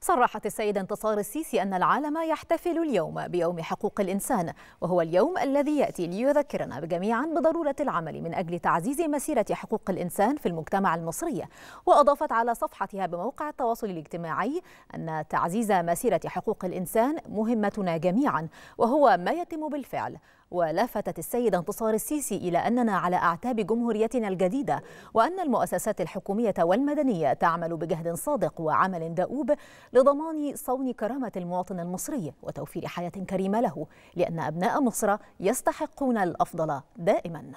صرحت السيدة انتصار السيسي أن العالم يحتفل اليوم بيوم حقوق الإنسان وهو اليوم الذي يأتي ليذكرنا جميعا بضرورة العمل من أجل تعزيز مسيرة حقوق الإنسان في المجتمع المصري. وأضافت على صفحتها بموقع التواصل الاجتماعي أن تعزيز مسيرة حقوق الإنسان مهمتنا جميعا وهو ما يتم بالفعل. ولفتت السيدة انتصار السيسي إلى أننا على أعتاب جمهوريتنا الجديدة وأن المؤسسات الحكومية والمدنية تعمل بجهد صادق وعمل دؤوب لضمان صون كرامة المواطن المصري وتوفير حياة كريمة له لأن أبناء مصر يستحقون الأفضل دائماً.